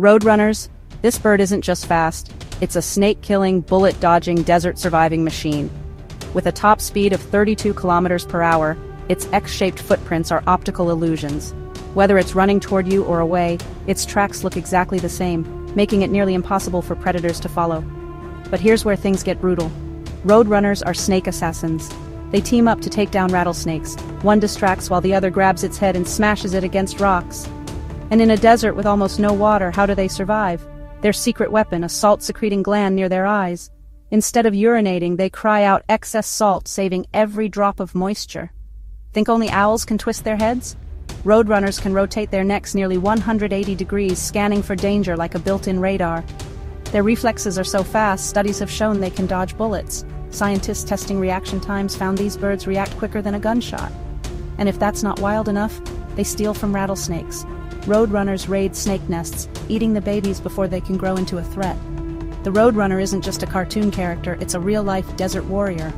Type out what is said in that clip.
Roadrunners, this bird isn't just fast, it's a snake-killing, bullet-dodging, desert-surviving machine. With a top speed of 32 kilometers per hour, its X-shaped footprints are optical illusions. Whether it's running toward you or away, its tracks look exactly the same, making it nearly impossible for predators to follow. But here's where things get brutal. Roadrunners are snake assassins. They team up to take down rattlesnakes. One distracts while the other grabs its head and smashes it against rocks. And in a desert with almost no water, how do they survive? Their secret weapon, a salt-secreting gland near their eyes. Instead of urinating, they cry out excess salt, saving every drop of moisture. Think only owls can twist their heads? Roadrunners can rotate their necks nearly 180 degrees, scanning for danger like a built-in radar. Their reflexes are so fast, studies have shown they can dodge bullets. Scientists testing reaction times found these birds react quicker than a gunshot. And if that's not wild enough, they steal from rattlesnakes. Roadrunners raid snake nests, eating the babies before they can grow into a threat. The Roadrunner isn't just a cartoon character, it's a real-life desert warrior,